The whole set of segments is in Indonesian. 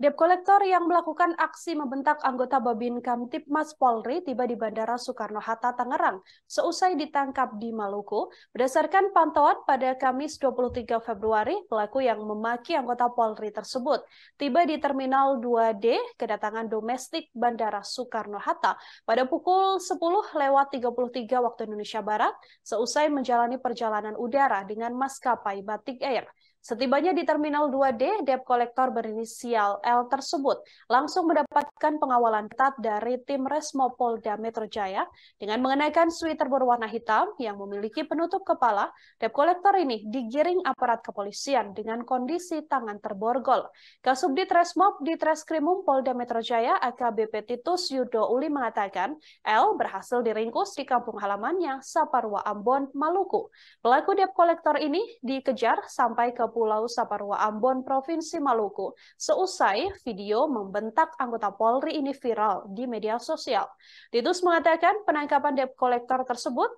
Debt kolektor yang melakukan aksi membentak anggota Babin Kamtipmas Polri tiba di Bandara Soekarno-Hatta, Tangerang, seusai ditangkap di Maluku. Berdasarkan pantauan pada Kamis 23 Februari, pelaku yang memaki anggota Polri tersebut tiba di Terminal 2D kedatangan domestik Bandara Soekarno-Hatta pada pukul 10 lewat 33 waktu Indonesia Barat, seusai menjalani perjalanan udara dengan maskapai Batik Air. Setibanya di Terminal 2D, debt kolektor berinisial L tersebut langsung mendapatkan pengawalan ketat dari tim Resmo Polda Metro Jaya dengan mengenakan sweater berwarna hitam yang memiliki penutup kepala. Debt kolektor ini digiring aparat kepolisian dengan kondisi tangan terborgol. Kasubdit Resmob di Treskrimum Polda Metro Jaya AKBP Titus Yudo Uli mengatakan L berhasil diringkus di kampung halamannya Saparwa Ambon, Maluku. Pelaku debt kolektor ini dikejar sampai ke Pulau Saparua Ambon, Provinsi Maluku. Seusai video membentak anggota Polri ini viral di media sosial. Titus mengatakan penangkapan debt kolektor tersebut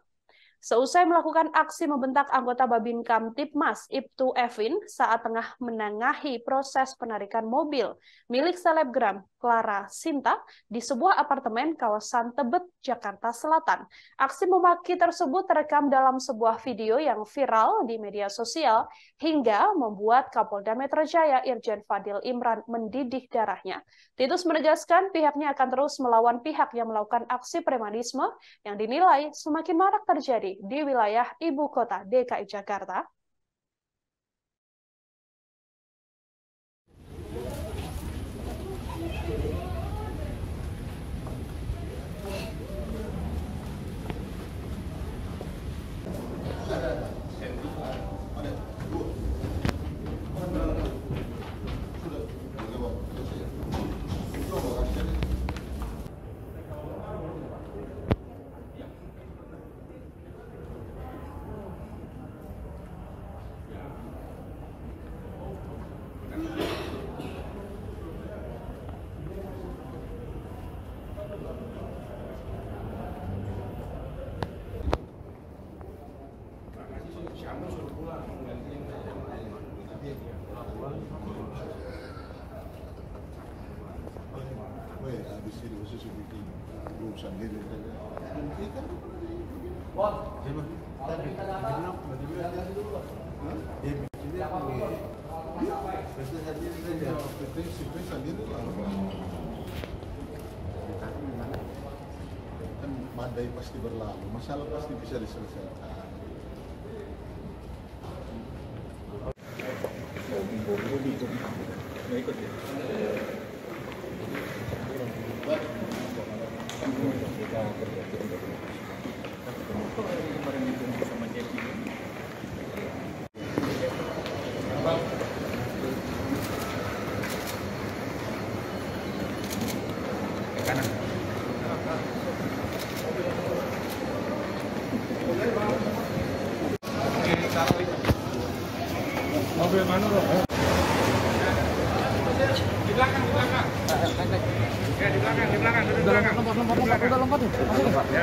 Seusai melakukan aksi membentak anggota Babin Kamtipmas Ibtu Evin saat tengah menengahi proses penarikan mobil milik selebgram Clara Sinta di sebuah apartemen kawasan Tebet, Jakarta Selatan. Aksi memaki tersebut terekam dalam sebuah video yang viral di media sosial hingga membuat Kapolda Metro Jaya Irjen Fadil Imran mendidih darahnya. Titus menegaskan pihaknya akan terus melawan pihak yang melakukan aksi premanisme yang dinilai semakin marak terjadi di wilayah ibu kota DKI Jakarta CV sendiri lah. Kan badai pasti berlalu masalah pasti bisa diselesaikan. Nggak ikut ya? Mobil mana bro? di belakang, di belakang. Ya, di belakang, di belakang, di belakang. lompat lompat lompat udah lompat nih pak Ya.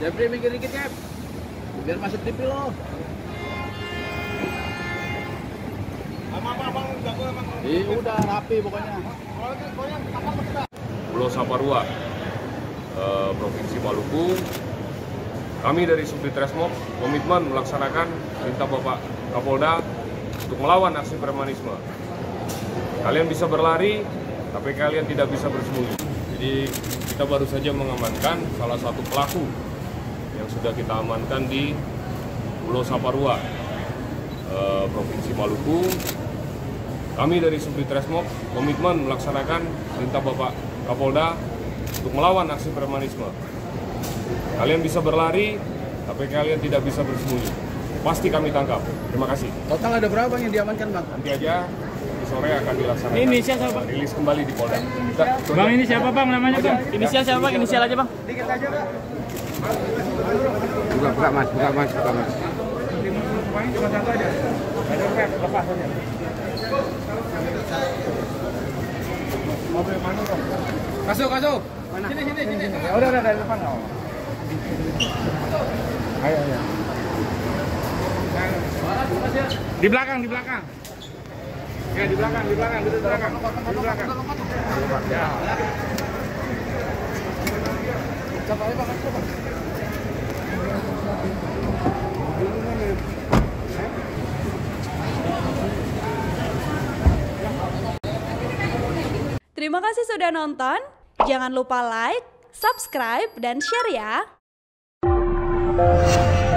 Jepri mikir dikit, Jep. Biar masuk TV lo. Iya, udah rapi pokoknya. Pulau Saparua, eh, Provinsi Maluku. Kami dari Subdit Resmob komitmen melaksanakan perintah Bapak Kapolda untuk melawan aksi premanisme. Kalian bisa berlari, tapi kalian tidak bisa bersembunyi. Jadi kita baru saja mengamankan salah satu pelaku yang sudah kita amankan di Pulau Saparua, eh, Provinsi Maluku. Kami dari Subdit Resmob komitmen melaksanakan perintah Bapak Kapolda untuk melawan aksi premanisme. Kalian bisa berlari, Tapi kalian tidak bisa bersembunyi. Pasti kami tangkap. Terima kasih. Total ada berapa yang diamankan bang? Nanti aja di sore akan dilaksanakan. Ini inisial siapa, Bang? Rilis kembali di Polda. Bang ini siapa bang namanya bang? Inisial siapa bang? Inisial aja bang. Buka, buka mas, buka mas, buka mas. Kasuk, kasuk. Sini, sini, sini. Ya udah, udah dari depan nggak. Ayo, ayo. Di belakang, di belakang. Ya di belakang, di belakang, di belakang, di belakang. Ya. Terima kasih sudah nonton. Jangan lupa like, subscribe, dan share ya. Thank you.